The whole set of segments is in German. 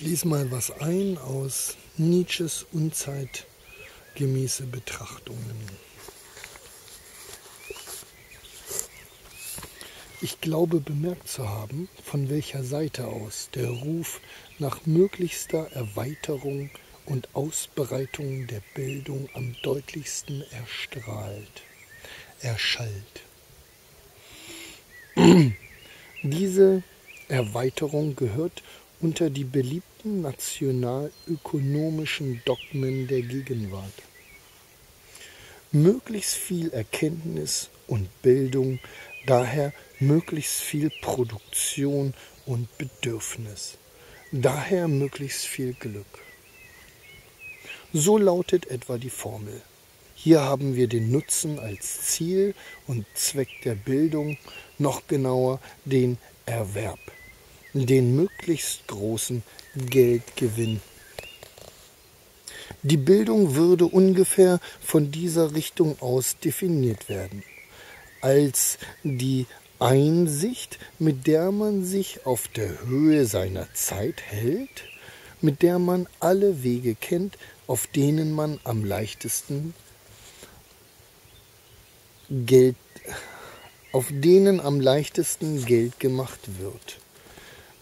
Ich lese mal was ein aus Nietzsches unzeitgemäße Betrachtungen. Ich glaube bemerkt zu haben, von welcher Seite aus der Ruf nach möglichster Erweiterung und Ausbreitung der Bildung am deutlichsten erstrahlt, erschallt. Diese Erweiterung gehört unter die beliebten nationalökonomischen Dogmen der Gegenwart. Möglichst viel Erkenntnis und Bildung, daher möglichst viel Produktion und Bedürfnis, daher möglichst viel Glück. So lautet etwa die Formel. Hier haben wir den Nutzen als Ziel und Zweck der Bildung, noch genauer den Erwerb den möglichst großen Geldgewinn. Die Bildung würde ungefähr von dieser Richtung aus definiert werden, als die Einsicht, mit der man sich auf der Höhe seiner Zeit hält, mit der man alle Wege kennt, auf denen man am leichtesten Geld, auf denen am leichtesten Geld gemacht wird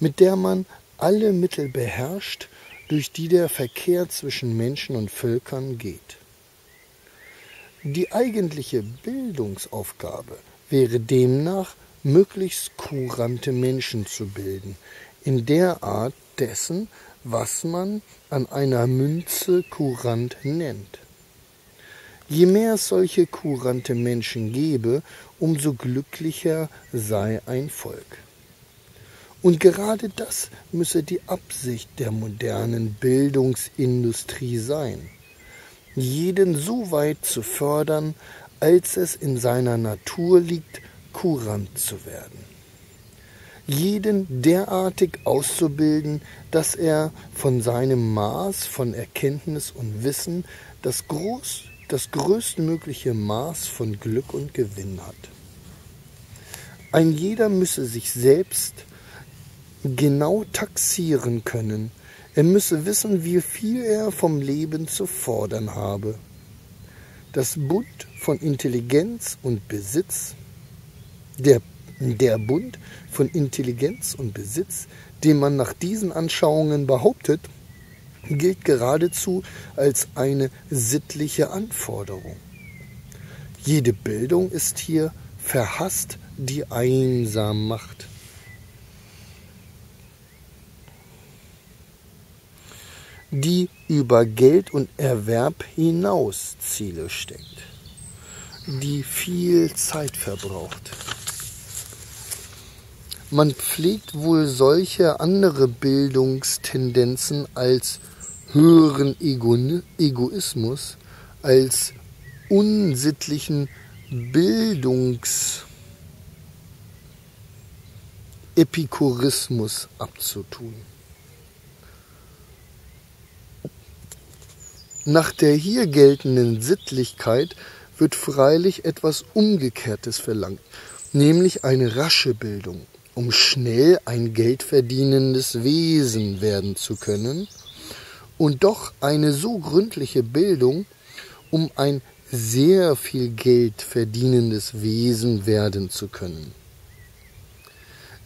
mit der man alle Mittel beherrscht, durch die der Verkehr zwischen Menschen und Völkern geht. Die eigentliche Bildungsaufgabe wäre demnach, möglichst kurante Menschen zu bilden, in der Art dessen, was man an einer Münze kurant nennt. Je mehr es solche kurante Menschen gebe, umso glücklicher sei ein Volk. Und gerade das müsse die Absicht der modernen Bildungsindustrie sein, jeden so weit zu fördern, als es in seiner Natur liegt, kurant zu werden. Jeden derartig auszubilden, dass er von seinem Maß von Erkenntnis und Wissen das, groß, das größtmögliche Maß von Glück und Gewinn hat. Ein jeder müsse sich selbst genau taxieren können. Er müsse wissen, wie viel er vom Leben zu fordern habe. Das Bund von Intelligenz und Besitz, der, der Bund von Intelligenz und Besitz, den man nach diesen Anschauungen behauptet, gilt geradezu als eine sittliche Anforderung. Jede Bildung ist hier verhasst, die einsam macht. Die über Geld und Erwerb hinaus Ziele steckt, die viel Zeit verbraucht. Man pflegt wohl solche andere Bildungstendenzen als höheren Ego Egoismus, als unsittlichen Bildungsepikurismus abzutun. Nach der hier geltenden Sittlichkeit wird freilich etwas Umgekehrtes verlangt, nämlich eine rasche Bildung, um schnell ein geldverdienendes Wesen werden zu können, und doch eine so gründliche Bildung, um ein sehr viel Geld verdienendes Wesen werden zu können.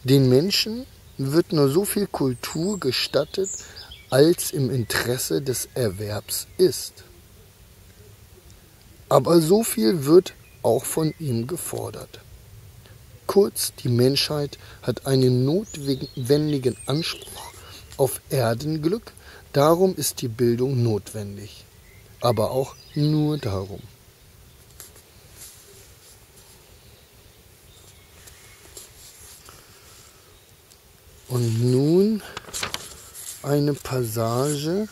Den Menschen wird nur so viel Kultur gestattet, als im Interesse des Erwerbs ist. Aber so viel wird auch von ihm gefordert. Kurz, die Menschheit hat einen notwendigen Anspruch auf Erdenglück, darum ist die Bildung notwendig, aber auch nur darum. Und nun eine Passage.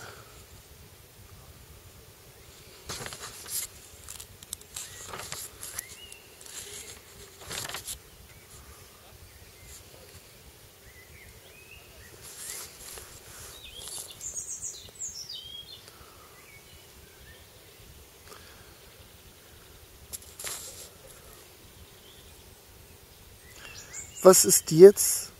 Was ist jetzt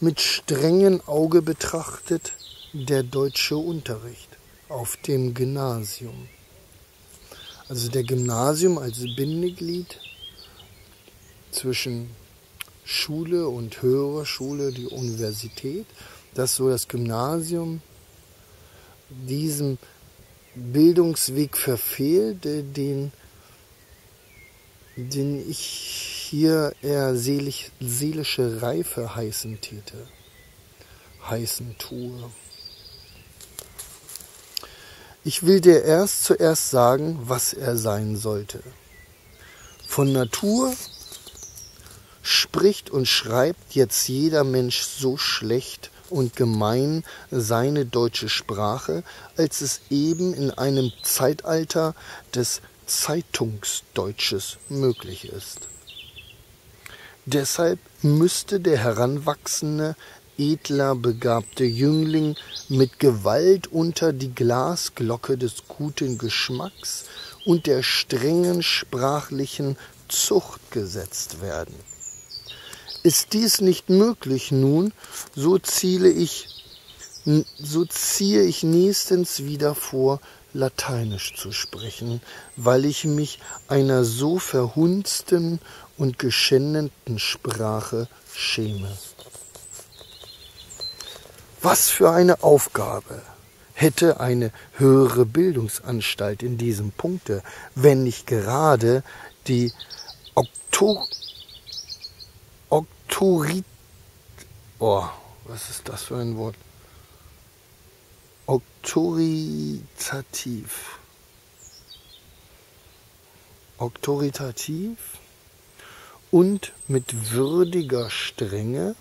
mit strengem Auge betrachtet der deutsche Unterricht auf dem Gymnasium. Also der Gymnasium als Bindeglied zwischen Schule und höherer Schule, die Universität, dass so das Gymnasium diesen Bildungsweg verfehlt, den, den ich hier eher seelisch, seelische Reife heißen täte, heißen tue. Ich will dir erst zuerst sagen, was er sein sollte. Von Natur spricht und schreibt jetzt jeder Mensch so schlecht und gemein seine deutsche Sprache, als es eben in einem Zeitalter des Zeitungsdeutsches möglich ist. Deshalb müsste der heranwachsende, edler, begabte Jüngling mit Gewalt unter die Glasglocke des guten Geschmacks und der strengen sprachlichen Zucht gesetzt werden. Ist dies nicht möglich nun, so ziele ich, so ziehe ich nächstens wieder vor, Lateinisch zu sprechen, weil ich mich einer so verhunzten und geschändeten Sprache schäme. Was für eine Aufgabe hätte eine höhere Bildungsanstalt in diesem Punkte, wenn nicht gerade die Oktober Oktorit. Oh, was ist das für ein Wort? Oktoritativ. Oktoritativ und mit würdiger Strenge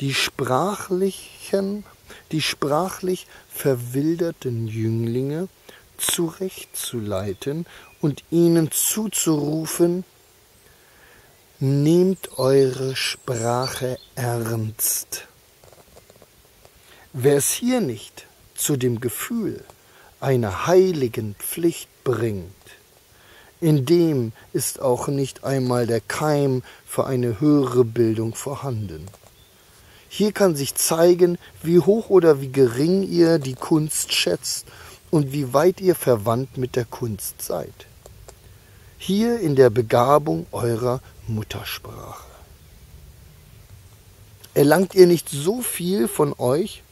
die sprachlichen, die sprachlich verwilderten Jünglinge zurechtzuleiten und ihnen zuzurufen, Nehmt eure Sprache ernst. Wer es hier nicht zu dem Gefühl einer heiligen Pflicht bringt, in dem ist auch nicht einmal der Keim für eine höhere Bildung vorhanden. Hier kann sich zeigen, wie hoch oder wie gering ihr die Kunst schätzt und wie weit ihr verwandt mit der Kunst seid. Hier in der Begabung eurer Muttersprache. Erlangt ihr nicht so viel von euch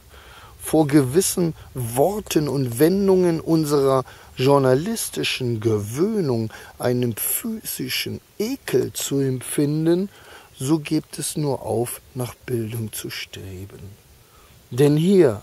vor gewissen Worten und Wendungen unserer journalistischen Gewöhnung einen physischen Ekel zu empfinden, so gebt es nur auf, nach Bildung zu streben. Denn hier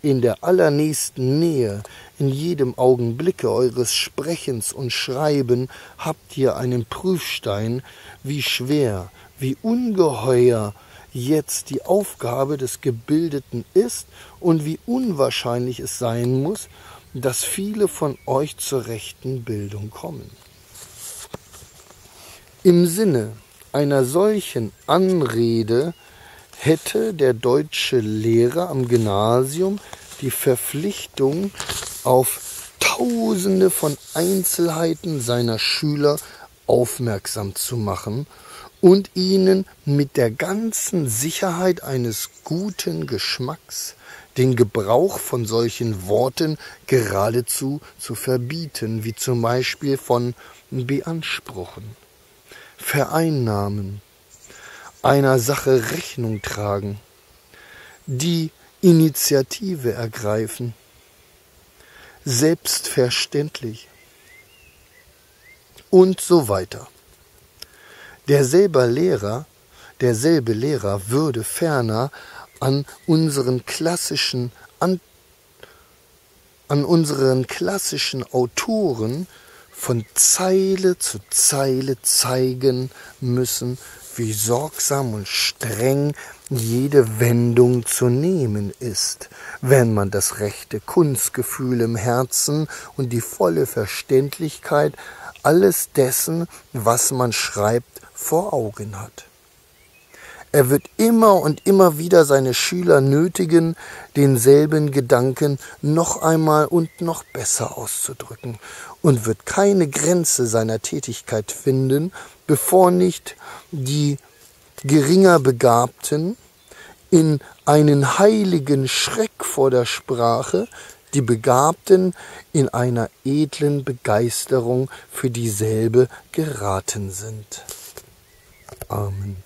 in der allernächsten Nähe, in jedem Augenblicke eures Sprechens und Schreiben habt ihr einen Prüfstein, wie schwer, wie ungeheuer jetzt die Aufgabe des Gebildeten ist und wie unwahrscheinlich es sein muss, dass viele von euch zur rechten Bildung kommen. Im Sinne einer solchen Anrede hätte der deutsche Lehrer am Gymnasium die Verpflichtung, auf Tausende von Einzelheiten seiner Schüler aufmerksam zu machen und ihnen mit der ganzen Sicherheit eines guten Geschmacks den Gebrauch von solchen Worten geradezu zu verbieten, wie zum Beispiel von beanspruchen, vereinnahmen, einer Sache Rechnung tragen, die Initiative ergreifen, selbstverständlich und so weiter. Derselbe Lehrer, derselbe Lehrer würde ferner an unseren klassischen an, an unseren klassischen Autoren von Zeile zu Zeile zeigen müssen, wie sorgsam und streng jede Wendung zu nehmen ist, wenn man das rechte Kunstgefühl im Herzen und die volle Verständlichkeit alles dessen, was man schreibt, vor Augen hat. Er wird immer und immer wieder seine Schüler nötigen, denselben Gedanken noch einmal und noch besser auszudrücken und wird keine Grenze seiner Tätigkeit finden, bevor nicht die geringer Begabten in einen heiligen Schreck vor der Sprache, die Begabten in einer edlen Begeisterung für dieselbe geraten sind. Amen.